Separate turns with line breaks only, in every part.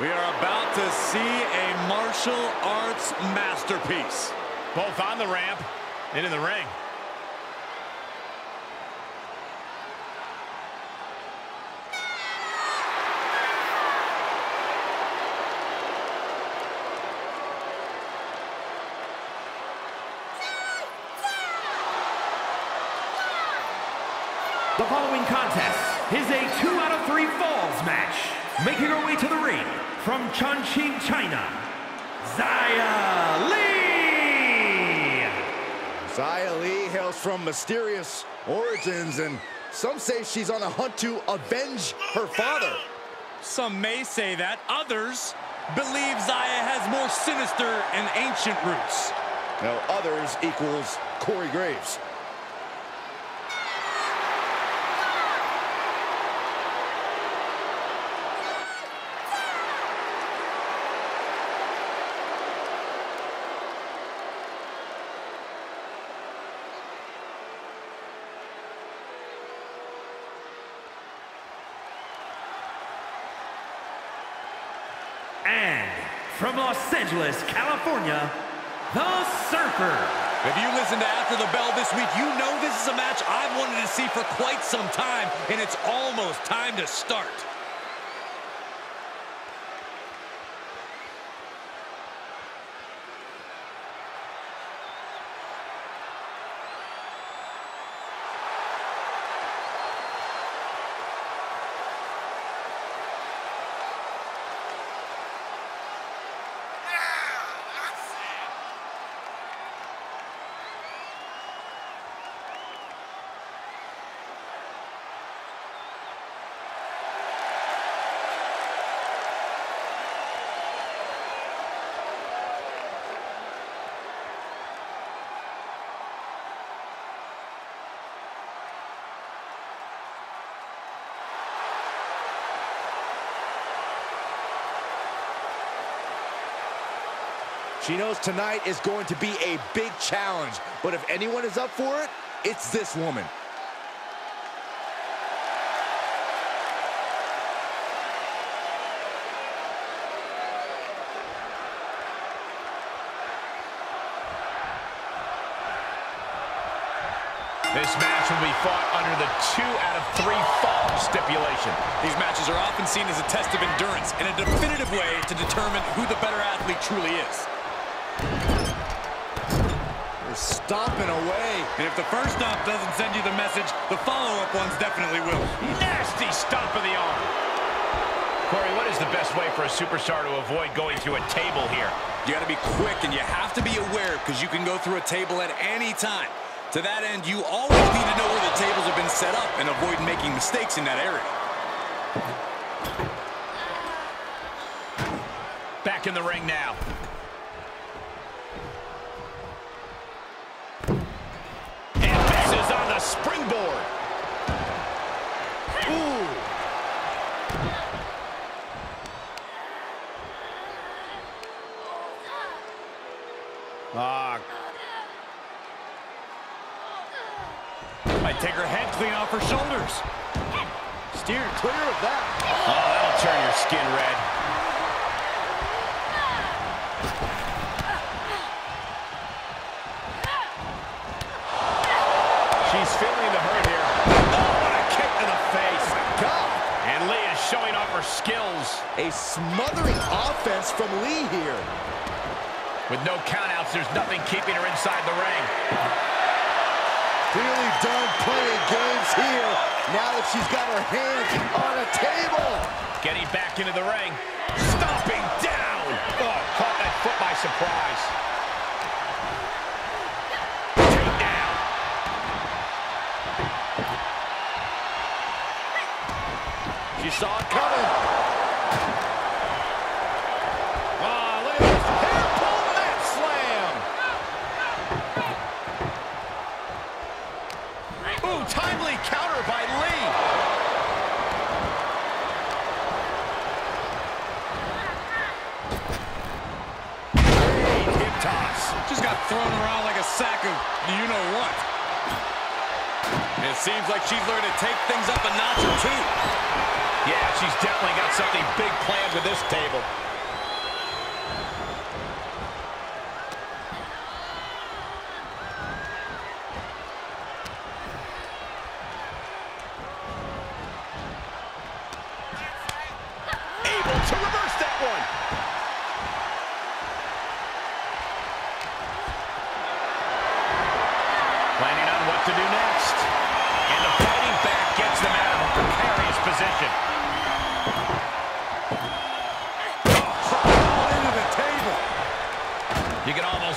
We are about to see a martial arts masterpiece.
Both on the ramp and in the ring.
The following contest is a two out of three falls match. Making her way to the ring from Chongqing, China, Xia Li.
Xia Li hails from mysterious origins, and some say she's on a hunt to avenge her father.
Some may say that. Others believe Xia has more sinister and ancient roots.
Now, others equals Corey Graves.
And from Los Angeles, California, the Surfer.
If you listen to After the Bell this week, you know this is a match I've wanted to see for quite some time, and it's almost time to start.
She knows tonight is going to be a big challenge, but if anyone is up for it, it's this woman.
This match will be fought under the two out of three fall stipulation.
These matches are often seen as a test of endurance and a definitive way to determine who the better athlete truly is.
Stomping away.
And if the first stomp doesn't send you the message, the follow-up ones definitely will.
Nasty stomp of the arm. Corey, what is the best way for a superstar to avoid going through a table here?
You got to be quick and you have to be aware because you can go through a table at any time. To that end, you always need to know where the tables have been set up and avoid making mistakes in that area.
Back in the ring now. Springboard.
Ooh.
Ah,
Might take her head clean off her shoulders.
Steered clear of that.
oh, that'll turn your skin red. She's feeling the hurt here. Oh, what a kick to the face.
God,
And Li is showing off her skills.
a smothering offense from Li here.
With no countouts, there's nothing keeping her inside the ring.
Clearly done playing games here. Now that she's got her hands on a table.
Getting back into the ring. Stomping down. Oh, caught that foot by surprise.
She saw it coming. Hair pull slam.
Ooh, timely counter by Li. Great hip toss.
Just got thrown around like a sack of you-know-what. It seems like she's learned to take things up a notch or two.
Yeah, she's definitely got something big planned with this table. Able to reverse that one. Planning on what to do next.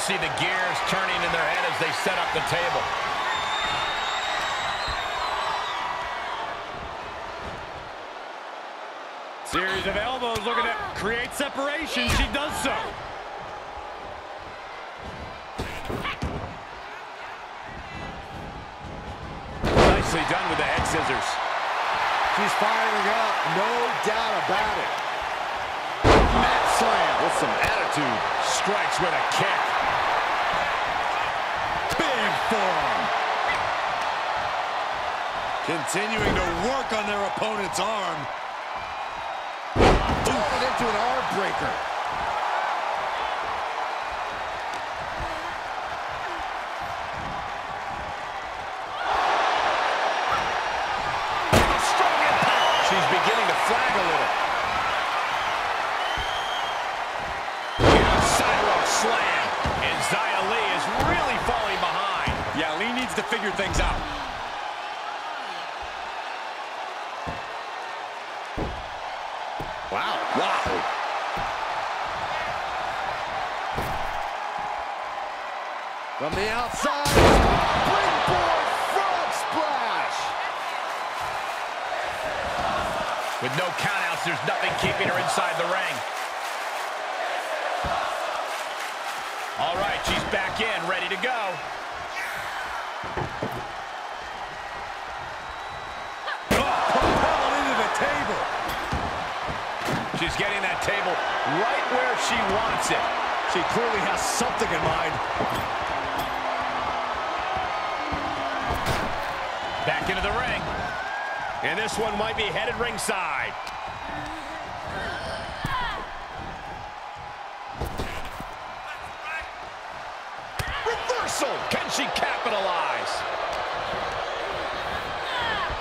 See the gears turning in their head as they set up the table.
Series of elbows looking to create separation. She does so.
Nicely done with the head scissors.
She's firing up, no doubt about it. Mat slam with some attitude.
Strikes with a kick.
Big.
Continuing to work on their opponent's arm.
Into an arm breaker. Wow. Wow. From the outside, springboard frog splash.
With no countouts, there's nothing keeping her inside the ring. All right, she's back in, ready to go. Getting that table right where she wants it.
She clearly has something in mind.
Back into the ring. And this one might be headed ringside. Reversal! Can she capitalize?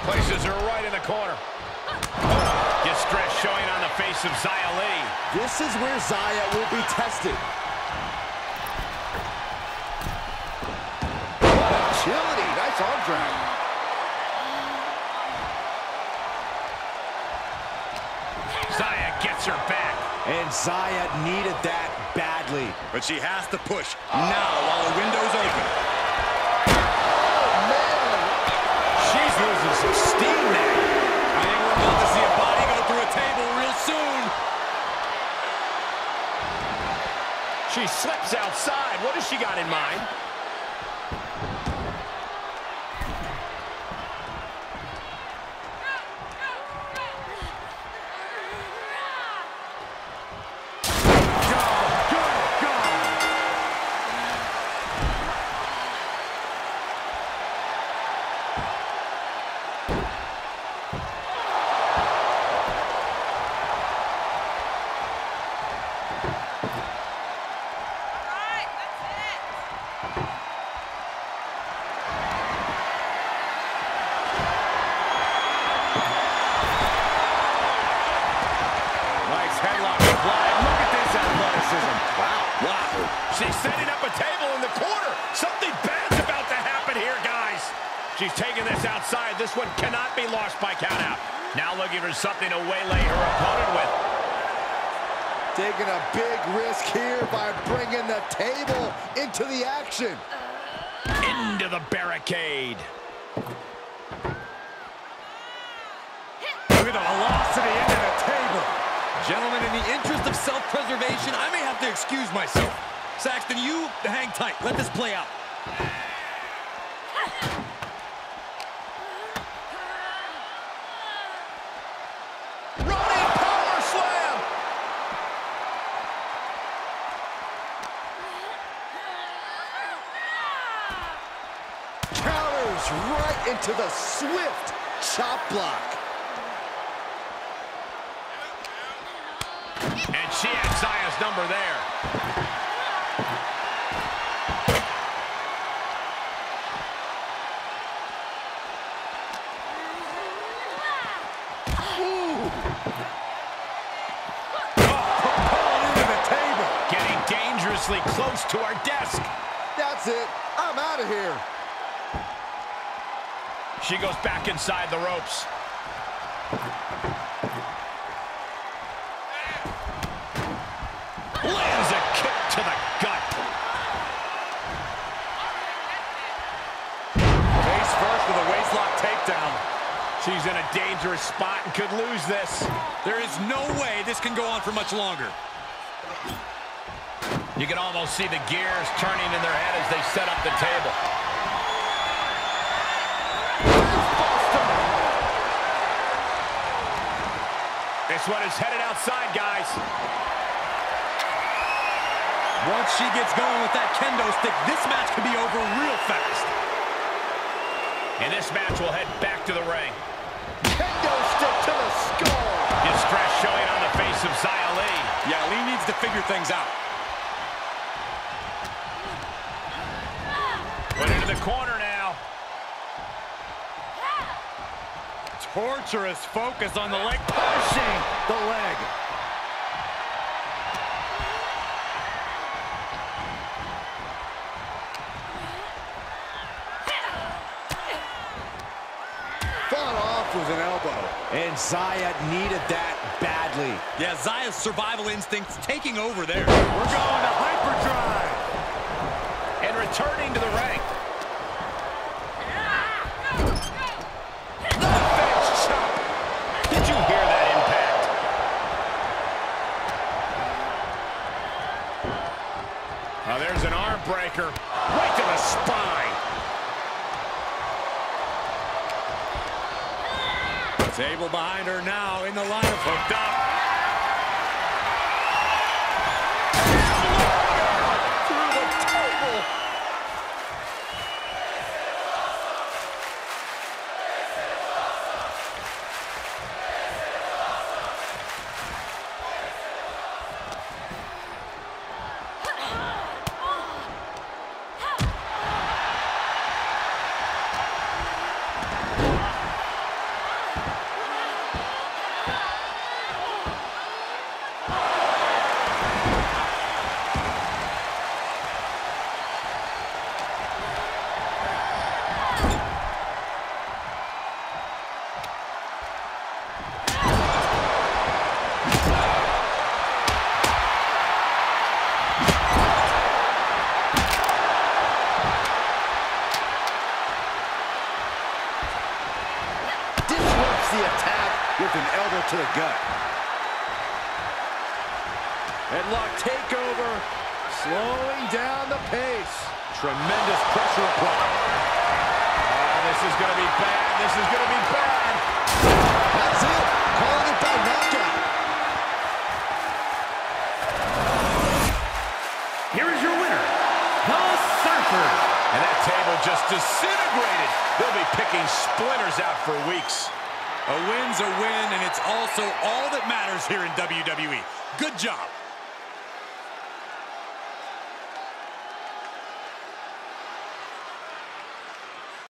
Places her right in the corner. Distress showing on the face of Xia Li.
This is where Xia will be tested. What agility. Nice arm drag.
Zia gets her back.
And Xia needed that badly.
But she has to push now while the window's open. Oh, man.
She's losing some steam there. She slips outside. What has she got in mind? She's setting up a table in the corner. Something bad's about to happen here, guys. She's taking this outside. This one cannot be lost by countout. Now looking for something to waylay her opponent with.
Taking a big risk here by bringing the table into the action.
Into the barricade.
Look at the velocity into the table. Gentlemen, in the interest of self-preservation, I may have to excuse myself. Saxton, you hang tight. Let this play out.
Running power slam.
Counters right into the swift chop block.
And she had Xia's number there. Dangerously close to our desk.
That's it. I'm out of here.
She goes back inside the ropes. Lands a kick to the gut.
Face first with a waistlock takedown.
She's in a dangerous spot and could lose this.
There is no way this can go on for much longer.
You can almost see the gears turning in their head as they set up the table. This one is headed outside, guys.
Once she gets going with that kendo stick, this match could be over real fast.
And this match will head back to the ring.
Kendo stick to the skull.
Distress showing on the face of Xia Li.
Yeah, Li needs to figure things out.
Corner now.
Torturous focus on the leg.
Pushing the leg. Fought off with an elbow. And Xia needed that badly.
Yeah, Xia's survival instincts taking over there.
We're going to hyperdrive. And returning to the ring. The fence chop. Did you hear that impact? Now there's an arm breaker. Right to the spine.
Table behind her now in the line of hooked up.
Pace.
Tremendous pressure applied.
Oh, ah, this is going to be bad. This is going to be bad.
That's it. Calling it by knockout.
Here is your winner, the Surfer.
And that table just disintegrated. They'll be picking splinters out for weeks.
A win's a win, and it's also all that matters here in WWE. Good job.